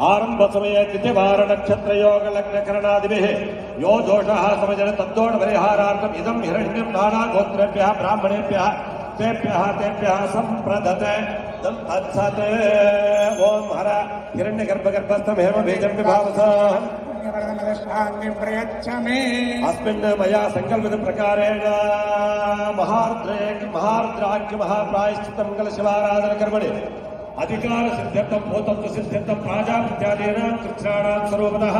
आरंभसमये तिथिवारनक्षत्रयोगलग्नकरणादिभिः यो दोषः समजन तद्दोषपरिहारार्थम् इदं हिरण्यं नानागोत्रेभ्यः ब्राह्मणेभ्यः तेभ्यः तेभ्यः सम्प्रदते। तत्सते ओम हर हिरण्यगर्भगर्भस्थं हेमबीजं विभावसाम् अस्मिन् मया सङ्कल्पित प्रकारेण महार्द्रे महार्द्राख्य महाप्रायश्चितं कलशिवाराधनकर्मणि अधिकार सिद्ध्यर्थम भूतत्व सिद्ध्यर्थम प्राजा इत्यादेन कृष्णाणां सर्वपदः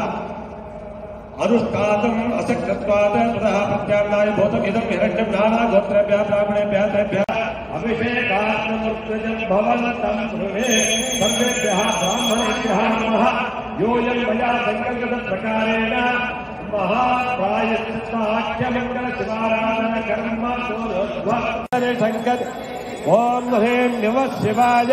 अनुष्ठातम असकृत्वात् ततः प्रत्यादाय भूतम् इदं हिरण्यं नाना गोत्रेभ्यः ब्राह्मणेभ्यः तेभ्यः अभिषेकात्मकृत्यजं ह्रीं नमः शिवाय।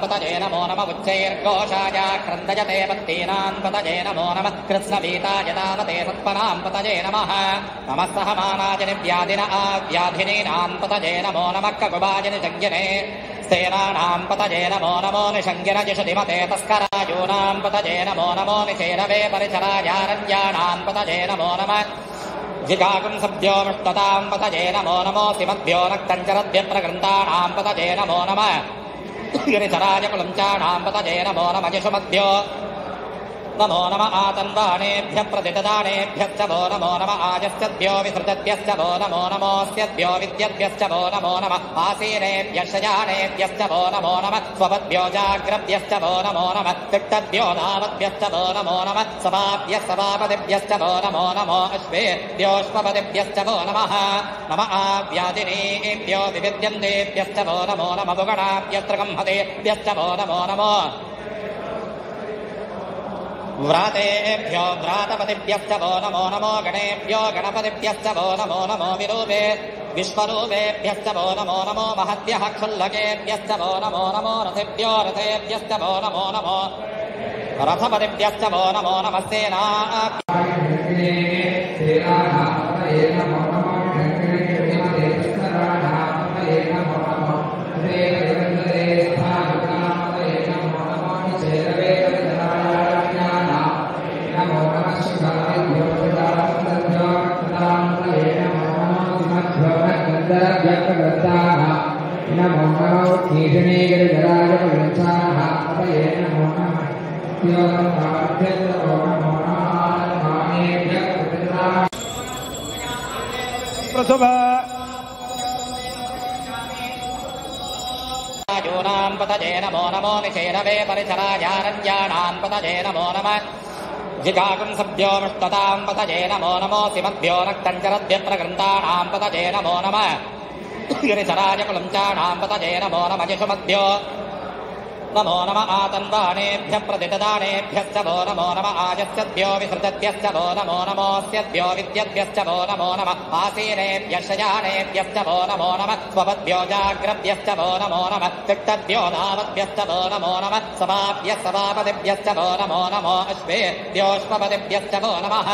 नमो नम उच्चैर्घोषाय क्रन्दयते पत्तीनाम् पतजे नमो नमः कृत्स्नवीताय तावते सत्पनाम् पतजे नमः नमः सहमानाजनि व्याधिन आव्याधिनीनाम् पतजे नमो नमः ककुबाजनि जज्ञने सेनानाम् पतजे नमो नमो निषङ्गिन जिषधिमते तस्करायूनाम् पतजे नमो नमो निचेरवे परिचराजारण्याणाम् पतजे नमो नमः जिगाकुम् सभ्योमष्टताम् पतजे नमो नमोऽसि मद्भ्यो नक्तञ्चरद्भ्यप्रगृन्ताणाम् पतजे नमो नमः गिरिचराय कुलञ्चाणाम् पतजे नमो नम नमो आतन्वाणेभ्यः प्रतिददानेभ्यश्च वो नमो नम आजस्यद्भ्यो विसृजद्भ्यश्च वो नमो नमोऽस्यद्भ्यो विद्यद्भ्यश्च वो नमो नम आसीनेभ्यः शयानेभ्यश्च वो नमो नम जाग्रभ्यश्च वो नमो नम तिक्तभ्यो धावद्भ्यश्च वो नमो नम सभाभ्यः सभापतिभ्यश्च वो नमो नमो अश्वेभ्योष्पपतिभ्यश्च वो नमः नम आव्याजिनेभ्यो विविद्यन्तेभ्यश्च वो नमो नम भुगणाभ्यस्त्र गंहतेभ्यश्च वो नमो नमो व्रातेभ्यो व्रातपतिभ्यश्च वो नमो नमो गणेभ्यो गणपतिभ्यश्च वो नमो नमो विरूपे विश्वरूपेभ्यश्च वो नमो नमो महद्यः क्षुल्लकेभ्यश्च वो नमो नमो रथेभ्यो रथेभ्यश्च वो नमो नमो रथपतिभ्यश्च वो नमो नमः। सेना नमो कीर्तनेगिरिधराय पवित्राः पतये नमो नमः यो नमो नमो नमानेभ्यः पवित्राः प्रसभ यूनाम् पतजे नमो नमो। निचेरवे परिचराजारण्याणाम् पतजे नमो नमः जिगाकुम् सभ्योमष्टताम् पतजे नमो नमोऽसि मद्भ्यो नक्तञ्चरद्भ्यप्रगृन्ताणाम् पतजे नमो नमः पतजे नमो नम यशुमद्भ्यो नमो नम आतन्वाणेभ्यः प्रतिददानेभ्यश्च वो नमो नम आजस्यद्भ्यो विसृजद्भ्यश्च वो नमो नमोऽस्यद्भ्यो विद्यद्भ्यश्च वो नमो नम आसीनेभ्यः शयानेभ्यश्च वो नमो नम जाग्रभ्यश्च वो नमो नम तिक्तभ्यो धावद्भ्यश्च वो नमो नम सभाभ्यः सभापतिभ्यश्च वो नमो नमो अश्वेभ्योष्पपतिभ्यश्च वो नमः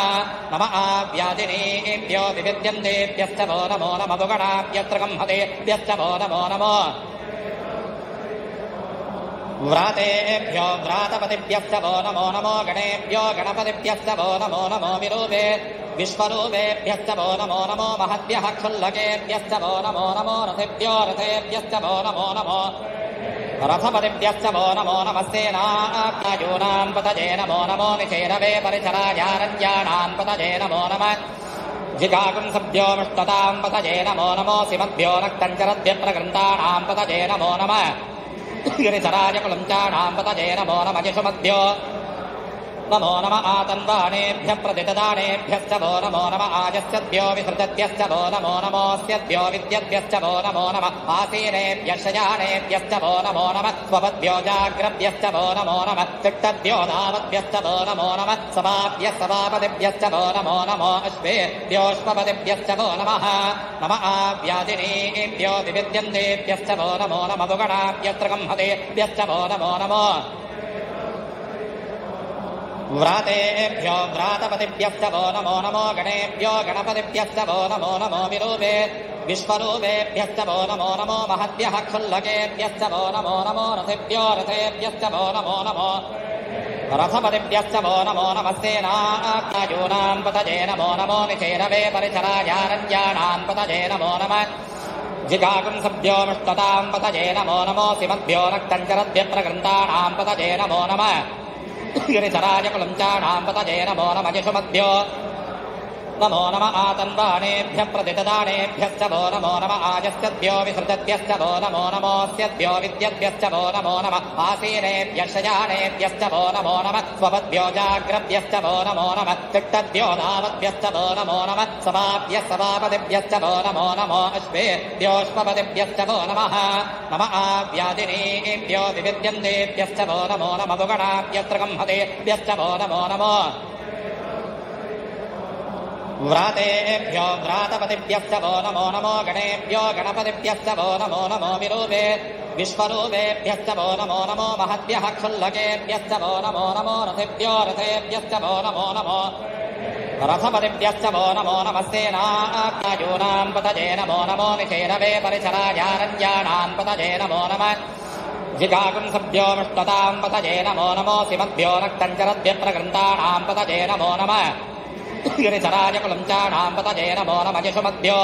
नम आव्याजिनेभ्यो विविद्यन्तेभ्यश्च वो नमो नम भुगणाभ्यस्त्र गंहतेभ्यश्च वो नमो नमो व्रातेभ्यो व्रातपतिभ्यश्च वो नमो नमो गणेभ्यो गणपतिभ्यश्च वो नमो नमो विरूपे विश्वरूपेभ्यश्च वो नमो नमो महद्यः क्षुल्लकेभ्यश्च वो नमो नमो रथेभ्यो रथेभ्यश्च वो नमो नमो रथपतिभ्यश्च वो नमो नमस्तेनाप्यायूनाम् पतजे नमो नमो निचेरवे परिचराजारण्याणाम् पतजे नमो नमः जिगाकुम् सभ्योमष्टताम् पतजे नमो नमोऽसि मद्भ्यो नक्तञ्चरद्यप्रगृन्ताणाम् पतजे नमो नमः नम जिषुमद्भ्यो नमो नम आतन्वाणेभ्यः प्रतिददानेभ्यश्च वो नमो नम आजस्यद्भ्यो विसृजद्भ्यश्च वो नमो नमोऽस्यद्भ्यो विद्यद्भ्यश्च वो नमो नम आसीनेभ्यः शयानेभ्यश्च वो नमो जाग्रभ्यश्च वो नमो नम तिक्तद्भ्यो धावद्भ्यश्च वो नमो नम सभाभ्यः सभापतिभ्यश्च वो नमो नमो अश्वेभ्योष्पपतिभ्यश्च वो नमः नम आव्यादिनेभ्यो विविद्यन्तेभ्यश्च वो नमो नम बुगणाभ्यत्र गंहतेभ्यश्च वो नमो नमो व्रातेभ्यो व्रातपतिभ्यश्च वो नमो नमो गणेभ्यो गणपतिभ्यश्च वो नमो नमो विरूपे विश्वरूपेभ्यश्च वो नमो नमो महद्भ्यः क्षुल्लकेभ्यश्च वो नमो नमो रथेभ्यो रथेभ्यश्च वो नमो नमो रथपतिभ्यश्च वो नमो नमस्तेनाप्यायूनाम् पतजे नमो नमो निचेरवे परिचराजारण्याणाम् पतजे नमो नमः जिगाकुम् सभ्योमष्टताम् पतजे नमो नमोऽसि मद्भ्यो नक्तञ्चरद्यप्रगृन्ताणाम् पतजे नमो नमः नम जिषुमद्भ्यो नमो नम आतन्वाणेभ्यः प्रतिददानेभ्यश्च वो नमो नम आजस्यद्भ्यो विसृजद्भ्यश्च वो नमो नमोऽस्यद्भ्यो विद्यद्भ्यश्च वो नमो नम आसीनेभ्यः शयानेभ्यश्च वो नमो नम स्वपद्भ्यो जाग्रभ्यश्च वो नमो नम तिक्तद्भ्यो धावद्भ्यश्च वो नमो नम सभाभ्यः सभापतिभ्यश्च वो नमो नमो अश्वेभ्योष्पपतिभ्यश्च वो नमः नम आव्यादिनेभ्यो विविद्यन्तेभ्यश्च वो नमो नम बुगणाभ्यत्र गंहतेभ्यश्च वो नमो नमो व्रातेभ्यो व्रातपतिभ्यश्च वो नमो नमो गणेभ्यो गणपतिभ्यश्च वो नमो नमो विरूपे विश्वरूपेभ्यश्च वो नमो नमो महद्भ्यः क्षुल्लकेभ्यश्च वो नमो नमो रथेभ्यो रथेभ्यश्च वो नमो नमो रथपतिभ्यश्च वो नमो नमस्तेनाप्यायूनाम् पतजे नमो नमो निचेरवे परिचराजारण्याणाम् पतजे नमो नमः जिगाकुम् सभ्योमष्टताम् पतजे नमो नमोऽसि मद्भ्यो नक्तञ्चरद्यप्रगृन्ताणाम् पतजे नमो नमः गिरिचराजकुलञ्चाणाम् पतजे नमो नम जिषुमद्भ्यो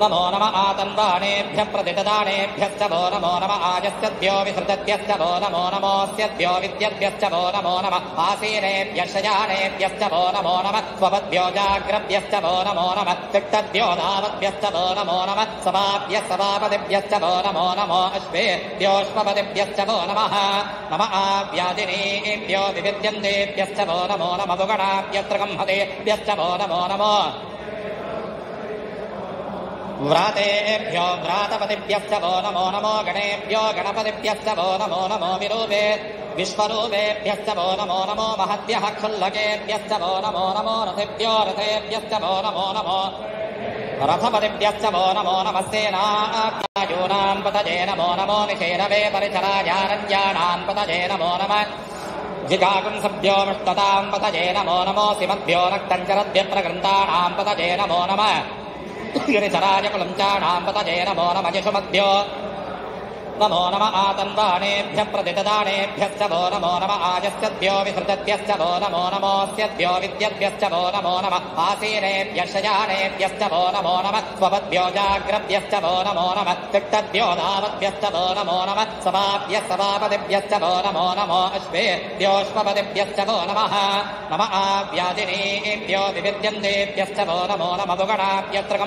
नमो नम आतन्वाणेभ्यः प्रतिददानेभ्यश्च वो नमो नम आजस्यद्भ्यो विसृजद्भ्यश्च वो नमो नमोऽस्यद्भ्यो विद्यद्भ्यश्च वो नमो नम आसीनेभ्यः शयानेभ्यश्च वो नमो नम स्वपद्भ्यो जाग्रभ्यश्च वो नमो नम तिक्तद्भ्यो धावद्भ्यश्च वो नमो नम सभाभ्यः सभापतिभ्यश्च वो नमो नमो अश्वेभ्योष्पपतिभ्यश्च वो नमः नम आव्यादिनेभ्यो विविद्यन्तेभ्यश्च वो नमो नम बुगणाभ्यत्र गंहतेभ्यश्च वो नमो नमो व्रातेभ्यो व्रातपतिभ्यश्च वो नमो नमो गणेभ्यो गणपतिभ्यश्च वो नमो नमो विरूपे विश्वरूपेभ्यश्च वो नमो नमो महद्भ्यः क्षुल्लकेभ्यश्च वो नमो नमो रथेभ्यो रथेभ्यश्च वो नमो नमो रथपतिभ्यश्च वो नमो नमस्तेनाप्यायूनाम् पतजे नमो नमो निचेरवे परिचराजारण्याणाम् पतजे नमो नमः जिगाकुम् सभ्योमष्टताम् पतजे नमो नमोऽसि मद्भ्यो नक्तञ्चरद्यप्रगृन्ताणाम् पतजे नमो नमः गिरिचराजकुलञ्चाणाम् पतजे नमो नम जिषुमद्भ्यो नमो नम आतन्वाणेभ्यः प्रतिददानेभ्यश्च वो नमो नम आजस्यद्भ्यो विसृजद्भ्यश्च वो नमो नमोऽस्यद्भ्यो विद्यद्भ्यश्च वो नमो नम आसीनेभ्यः शयानेभ्यश्च वो नमो नम स्वपद्भ्यो जाग्रभ्यश्च वो नमो नम तिक्तद्भ्यो धावद्भ्यश्च वो नमो नम सभाभ्यः सभापतिभ्यश्च वो नमो नमो अश्वेभ्योष्पपतिभ्यश्च वो नमः नम आव्यादिनेभ्यो विविद्यन्तेभ्यश्च वो नमो नम बुगणाभ्यत्र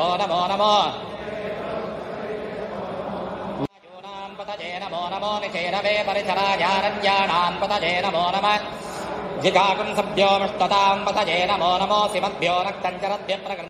वो नमो नमो नमो नमो निचेरवे परिचराजारण्याणाम् पतजे नमो नमः। जिगाकुम् सभ्योमष्टताम् पतजे नमो नमोऽसि मद्भ्यो नक्तञ्चरद्यप्रकृ